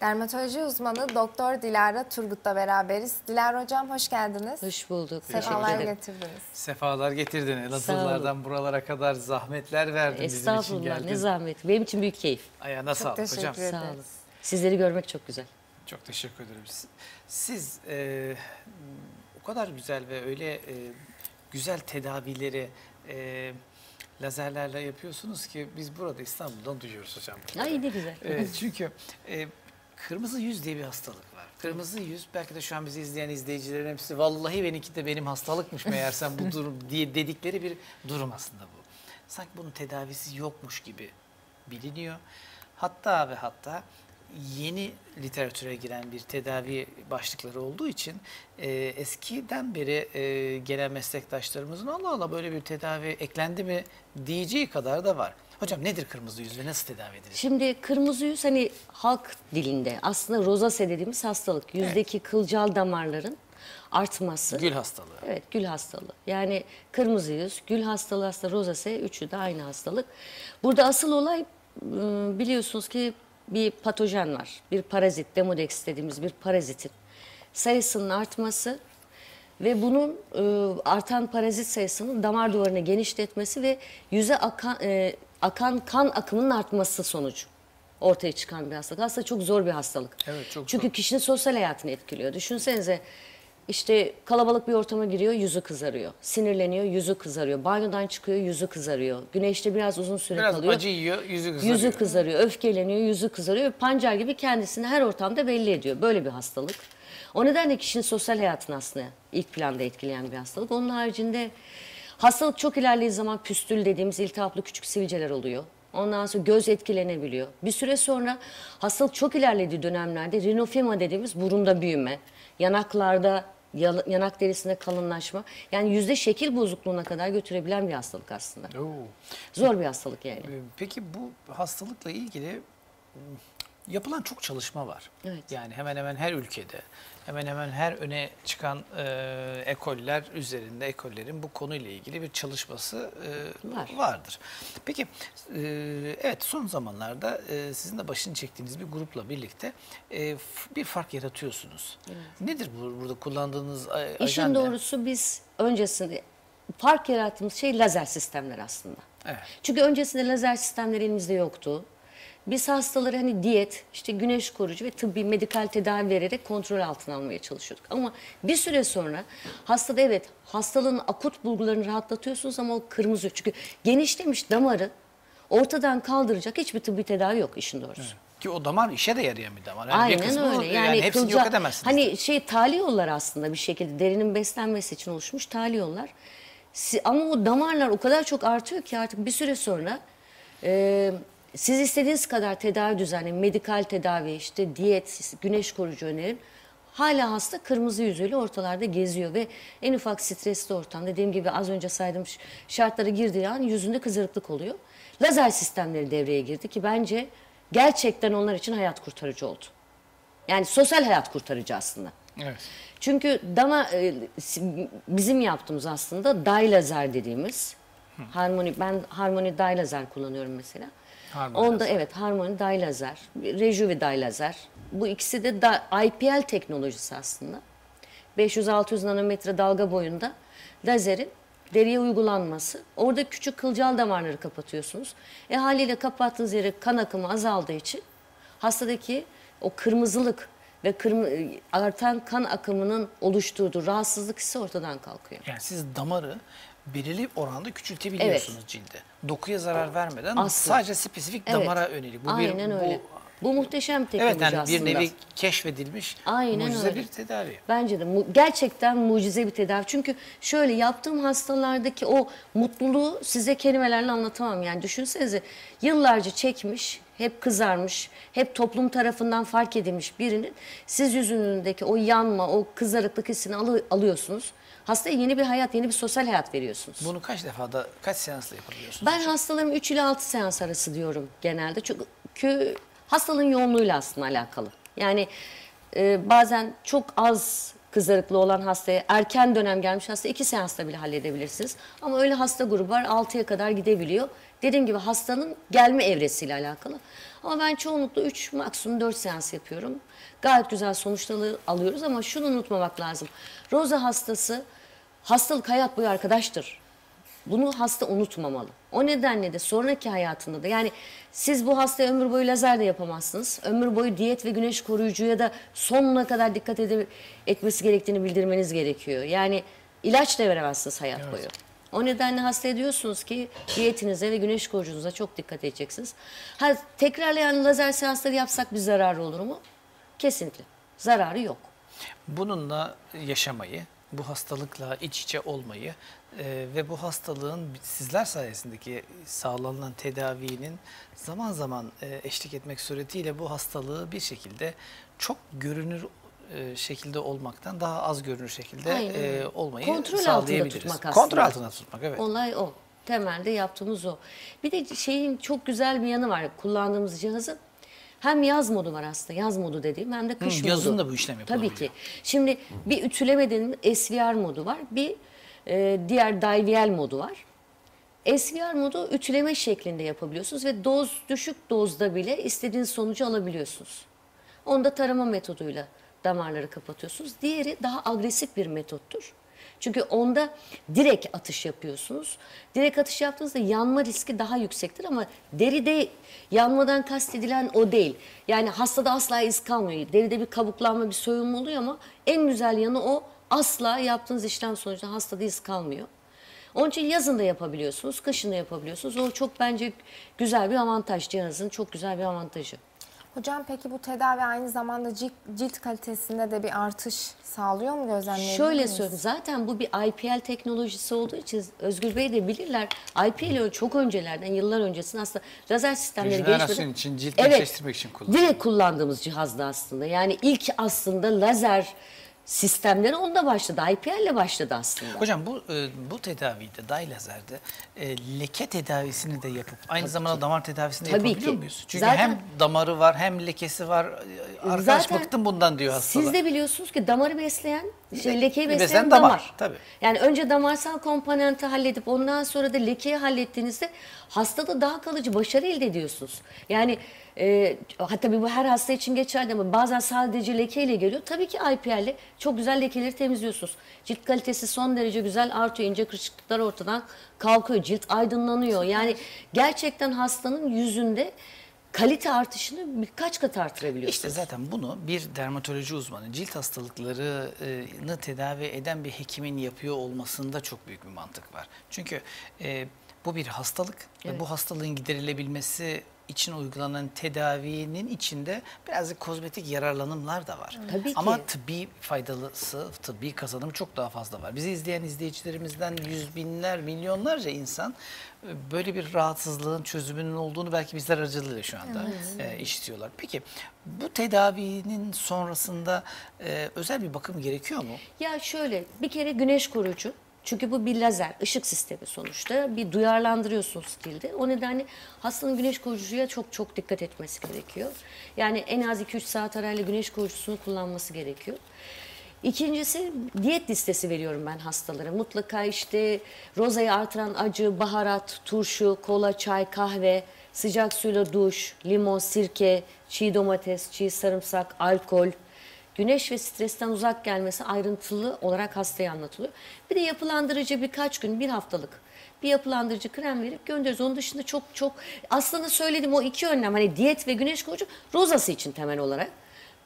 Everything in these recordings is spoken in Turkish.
Dermatoloji uzmanı Doktor Dilara Turgut'la beraberiz. Dilara hocam hoş geldiniz. Hoş bulduk. Sefalar Teşekkür ederim. getirdiniz. Sefalar getirdin. Elazığlardan buralara kadar zahmetler verdin bizim için Estağfurullah geldin. ne zahmet. Benim için büyük keyif. Ayağına sağlık teşekkür hocam. ederim. Sağ olun. Sizleri görmek çok güzel. Çok teşekkür ederim. Siz, e, o kadar güzel ve öyle e, güzel tedavileri e, lazerlerle yapıyorsunuz ki biz burada İstanbul'dan duyuyoruz hocam. Ay ne güzel. Evet, çünkü e, kırmızı yüz diye bir hastalık var. Kırmızı yüz belki de şu an bizi izleyen izleyicilerin hepsi vallahi benimki de benim hastalıkmış meğersem bu durum diye dedikleri bir durum aslında bu. Sanki bunun tedavisi yokmuş gibi biliniyor. Hatta ve hatta yeni literatüre giren bir tedavi başlıkları olduğu için e, eskiden beri e, gelen meslektaşlarımızın Allah Allah böyle bir tedavi eklendi mi diyeceği kadar da var. Hocam nedir kırmızı yüz ve nasıl tedavi edilir? Şimdi kırmızı yüz hani halk dilinde aslında rozase dediğimiz hastalık. Yüzdeki kılcal damarların artması. Gül hastalığı. Evet gül hastalığı. Yani kırmızı yüz, gül hastalığı, hasta rozase üçü de aynı hastalık. Burada asıl olay ıı, biliyorsunuz ki bir patojen var. Bir parazit, demodex dediğimiz bir parazitin sayısının artması ve bunun ıı, artan parazit sayısının damar duvarını genişletmesi ve yüze akan, e, akan kan akımının artması sonucu ortaya çıkan bir hastalık. Aslında çok zor bir hastalık. Evet, çok Çünkü kişinin sosyal hayatını etkiliyor. Düşünsenize işte kalabalık bir ortama giriyor, yüzü kızarıyor. Sinirleniyor, yüzü kızarıyor. Banyodan çıkıyor, yüzü kızarıyor. Güneşte biraz uzun süre Biraz kalıyor. acı yiyor, yüzü kızarıyor. Yüzü kızarıyor, öfkeleniyor, yüzü kızarıyor. Pancar gibi kendisini her ortamda belli ediyor. Böyle bir hastalık. O nedenle kişinin sosyal hayatını aslında ilk planda etkileyen bir hastalık. Onun haricinde hastalık çok ilerlediği zaman püstül dediğimiz iltihaplı küçük sivilceler oluyor. Ondan sonra göz etkilenebiliyor. Bir süre sonra hastalık çok ilerlediği dönemlerde rinofema dediğimiz burunda büyüme, yanaklarda yanak derisinde kalınlaşma yani yüzde şekil bozukluğuna kadar götürebilen bir hastalık aslında. Oo. Zor bir hastalık yani. Ee, Peki bu hastalıkla ilgili yapılan çok çalışma var. Evet. Yani hemen hemen her ülkede, hemen hemen her öne çıkan e, ekoller üzerinde, ekollerin bu konuyla ilgili bir çalışması e, Var. vardır. Peki, e, evet son zamanlarda e, sizin de başını çektiğiniz bir grupla birlikte e, bir fark yaratıyorsunuz. Nedir bu, burada kullandığınız e, İşin ajanda? doğrusu biz öncesinde fark yarattığımız şey lazer sistemler aslında. Evet. Çünkü öncesinde lazer sistemleri elimizde yoktu. Biz hastaları hani diyet, işte güneş koruyucu ve tıbbi medikal tedavi vererek kontrol altına almaya çalışıyorduk. Ama bir süre sonra hastada evet hastalığın akut bulgularını rahatlatıyorsunuz ama o kırmızı çünkü genişlemiş damarı ortadan kaldıracak hiçbir tıbbi tedavi yok işin doğrusu. Ki o damar işe de yarayan bir damar. Yani bir Aynen kısmı öyle. Yani, hepsini kılcal- yok edemezsiniz. Hani şey tali yollar aslında bir şekilde derinin beslenmesi için oluşmuş tali yollar. Ama o damarlar o kadar çok artıyor ki artık bir süre sonra e, siz istediğiniz kadar tedavi düzenleyin, medikal tedavi, işte diyet, güneş koruyucu önerin. Hala hasta kırmızı yüzüyle ortalarda geziyor ve en ufak stresli ortam dediğim gibi az önce saydığım şartlara girdiği an yüzünde kızarıklık oluyor. Lazer sistemleri devreye girdi ki bence gerçekten onlar için hayat kurtarıcı oldu. Yani sosyal hayat kurtarıcı aslında. Evet. Çünkü dama e, bizim yaptığımız aslında day lazer dediğimiz harmoni ben harmoni day lazer kullanıyorum mesela. Harmoni Onda lazer. evet harmoni day lazer, rejuve day lazer. Bu ikisi de da, IPL teknolojisi aslında. 500-600 nanometre dalga boyunda lazerin deriye uygulanması. Orada küçük kılcal damarları kapatıyorsunuz. E haliyle kapattığınız yere kan akımı azaldığı için hastadaki o kırmızılık ve kırmı, artan kan akımının oluşturduğu rahatsızlık hissi ortadan kalkıyor. Yani siz damarı belirli oranda küçültebiliyorsunuz cilde. Dokuya zarar vermeden Asla. sadece spesifik Evet. damara yönelik. Bu Aynen bir, öyle. Bu, Bu muhteşem teknoloji evet yani aslında. bir nevi keşfedilmiş Aynen mucize öyle. bir tedavi. Bence de mu- gerçekten mucize bir tedavi. Çünkü şöyle yaptığım hastalardaki o mutluluğu size kelimelerle anlatamam. Yani düşünsenize yıllarca çekmiş, hep kızarmış, hep toplum tarafından fark edilmiş birinin siz yüzündeki o yanma, o kızarıklık hissini alı- alıyorsunuz. Hastaya yeni bir hayat, yeni bir sosyal hayat veriyorsunuz. Bunu kaç defada, kaç seansla yapabiliyorsunuz? Ben hastalarım 3 ile 6 seans arası diyorum genelde. Çünkü hastalığın yoğunluğuyla aslında alakalı. Yani e, bazen çok az kızarıklı olan hastaya erken dönem gelmiş hasta iki seansta bile halledebilirsiniz. Ama öyle hasta grubu var 6'ya kadar gidebiliyor. Dediğim gibi hastanın gelme evresiyle alakalı. Ama ben çoğunlukla 3 maksimum 4 seans yapıyorum. Gayet güzel sonuçları alıyoruz ama şunu unutmamak lazım. Roza hastası hastalık hayat boyu arkadaştır. Bunu hasta unutmamalı. O nedenle de sonraki hayatında da yani siz bu hastaya ömür boyu lazer de yapamazsınız. Ömür boyu diyet ve güneş koruyucuya da sonuna kadar dikkat ede- etmesi gerektiğini bildirmeniz gerekiyor. Yani ilaç da veremezsiniz hayat boyu. O nedenle hastaya diyorsunuz ki diyetinize ve güneş koruyucunuza çok dikkat edeceksiniz. Ha, tekrarlayan lazer seansları yapsak bir zararı olur mu? Kesinlikle. Zararı yok. Bununla yaşamayı, bu hastalıkla iç içe olmayı e, ve bu hastalığın sizler sayesindeki sağlanılan tedavinin zaman zaman e, eşlik etmek suretiyle bu hastalığı bir şekilde çok görünür e, şekilde olmaktan daha az görünür şekilde Aynen e, olmayı Kontrol altında sağlayabiliriz. tutmak Kontrol altında tutmak evet. Olay o. Temelde yaptığımız o. Bir de şeyin çok güzel bir yanı var kullandığımız cihazın. Hem yaz modu var aslında. Yaz modu dediğim hem de kış Hı, modu. yazın da bu işlem Tabii yapılabiliyor. ki. Şimdi bir ütüleme dediğimiz SVR modu var. Bir e, diğer DIVL modu var. SVR modu ütüleme şeklinde yapabiliyorsunuz ve doz düşük dozda bile istediğiniz sonucu alabiliyorsunuz. Onda tarama metoduyla damarları kapatıyorsunuz. Diğeri daha agresif bir metottur. Çünkü onda direkt atış yapıyorsunuz. Direkt atış yaptığınızda yanma riski daha yüksektir ama deride yanmadan kastedilen o değil. Yani hastada asla iz kalmıyor. Deride bir kabuklanma, bir soyulma oluyor ama en güzel yanı o asla yaptığınız işlem sonucunda hastada iz kalmıyor. Onun için yazın da yapabiliyorsunuz, kışın da yapabiliyorsunuz. O çok bence güzel bir avantaj cihazın, çok güzel bir avantajı. Hocam peki bu tedavi aynı zamanda cilt, cilt kalitesinde de bir artış sağlıyor mu gözlemleyebilir Şöyle söyleyeyim, zaten bu bir IPL teknolojisi olduğu için Özgür Bey de bilirler. IPL çok öncelerden, yıllar öncesinde aslında lazer sistemleri gelişmeden... için, cilt gençleştirmek için kullanılıyor. Direkt kullandığımız cihazdı aslında. Yani ilk aslında lazer sistemleri onda başladı. IPL ile başladı aslında. Hocam bu e, bu tedavide, day lazerde e, leke tedavisini de yapıp aynı zamanda damar tedavisini de Tabii yapabiliyor ki. muyuz? Çünkü Zaten- hem damarı var hem lekesi var. E, Arkadaş Zaten bıktım bundan diyor hastalar. Siz de biliyorsunuz ki damarı besleyen, şey, lekeyi Besleyen damar, damar. tabii. Yani önce damarsal komponenti halledip ondan sonra da lekeyi hallettiğinizde hastada daha kalıcı başarı elde ediyorsunuz. Yani e, hatta bu her hasta için geçerli ama bazen sadece lekeyle geliyor. Tabii ki IPL ile çok güzel lekeleri temizliyorsunuz. Cilt kalitesi son derece güzel artıyor. ince kırışıklıklar ortadan kalkıyor. Cilt aydınlanıyor. Yani gerçekten hastanın yüzünde kalite artışını birkaç kat artırabiliyorsunuz. İşte zaten bunu bir dermatoloji uzmanı, cilt hastalıklarını tedavi eden bir hekimin yapıyor olmasında çok büyük bir mantık var. Çünkü e, bu bir hastalık ve bu hastalığın giderilebilmesi için uygulanan tedavinin içinde birazcık kozmetik yararlanımlar da var. Tabii ki. Ama tıbbi faydalısı, tıbbi kazanımı çok daha fazla var. Bizi izleyen izleyicilerimizden yüz binler, milyonlarca insan e, böyle bir rahatsızlığın çözümünün olduğunu belki bizler aracılığıyla şu anda e, işitiyorlar. Peki bu tedavinin sonrasında e, özel bir bakım gerekiyor mu? Ya şöyle bir kere güneş koruyucu. Çünkü bu bir lazer, ışık sistemi sonuçta. Bir duyarlandırıyorsunuz stilde. O nedenle hastanın güneş koruyucuya çok çok dikkat etmesi gerekiyor. Yani en az 2-3 saat arayla güneş koruyucusunu kullanması gerekiyor. İkincisi diyet listesi veriyorum ben hastalara. Mutlaka işte rozayı artıran acı, baharat, turşu, kola, çay, kahve, sıcak suyla duş, limon, sirke, çiğ domates, çiğ sarımsak, alkol, güneş ve stresten uzak gelmesi ayrıntılı olarak hastaya anlatılıyor. Bir de yapılandırıcı birkaç gün, bir haftalık bir yapılandırıcı krem verip gönderiyoruz. Onun dışında çok çok aslında söylediğim o iki önlem hani diyet ve güneş koruyucu rozası için temel olarak.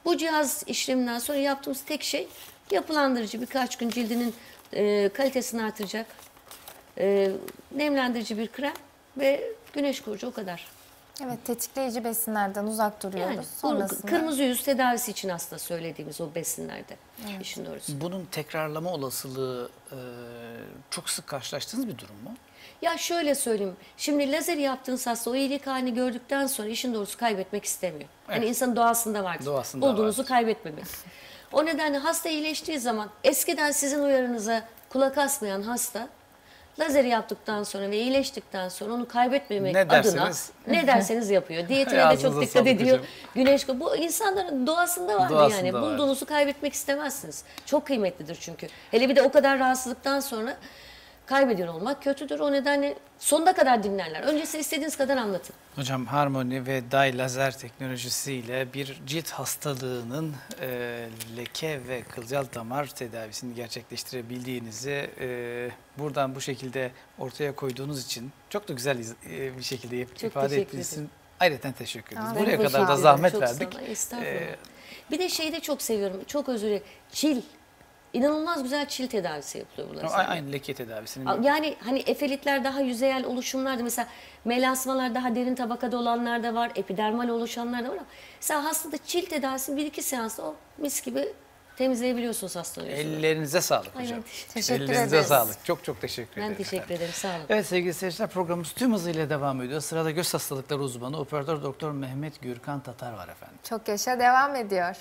Bu cihaz işleminden sonra yaptığımız tek şey yapılandırıcı birkaç gün cildinin e, kalitesini artıracak e, nemlendirici bir krem ve güneş koruyucu o kadar. Evet tetikleyici besinlerden uzak duruyoruz. Yani Sonrasında kırmızı yüz tedavisi için aslında söylediğimiz o besinlerde işin doğrusu. Bunun tekrarlama olasılığı e, çok sık karşılaştığınız bir durum mu? Ya şöyle söyleyeyim. Şimdi lazer yaptığınız hasta o iyilik halini gördükten sonra işin doğrusu kaybetmek istemiyor. Yani Evet. insanın doğasında vardır. Doğasında Bulduğunuzu vardır. kaybetmemek. O nedenle hasta iyileştiği zaman eskiden sizin uyarınıza kulak asmayan hasta Lazeri yaptıktan sonra ve iyileştikten sonra onu kaybetmemek Ne adına ne derseniz yapıyor. Diyetine de çok dikkat ediyor. hocam. Güneş bu insanların doğasında var Doğasında yani. var. Bulduğunuzu kaybetmek istemezsiniz. Çok kıymetlidir çünkü. Hele bir de o kadar rahatsızlıktan sonra kaybediyor olmak kötüdür. O nedenle sonuna kadar dinlerler. Öncesi istediğiniz kadar anlatın. Hocam harmoni ve day lazer teknolojisiyle bir cilt hastalığının e, leke ve kılcal damar tedavisini gerçekleştirebildiğinizi e, buradan bu şekilde ortaya koyduğunuz için çok da güzel e, bir şekilde Çok ifade için ayrıca teşekkür ederiz. Buraya kadar da zahmet verdik. sağ olun, estağfurullah. E, bir de şeyi de çok seviyorum. Çok özür dilerim. Çil. İnanılmaz güzel çil tedavisi yapılıyor bu a- lazerle. aynı leke tedavisinin Yani hani efelitler daha yüzeyel oluşumlardı. Mesela melasmalar daha derin tabakada olanlar da var. Epidermal oluşanlar da var ama mesela hastada çil tedavisi bir iki seansta o mis gibi temizleyebiliyorsunuz hastanın yüzünü. ellerinize sağlık hocam. ben Teşekkür Ellerinize ederiz. sağlık. Çok çok teşekkür Ben ederim. teşekkür efendim. ederim. Sağ olun. Evet sevgili seyirciler programımız tüm hızıyla devam ediyor. Sırada göz hastalıkları uzmanı operatör doktor Mehmet Gürkan Tatar var efendim. Çok yaşa devam ediyor.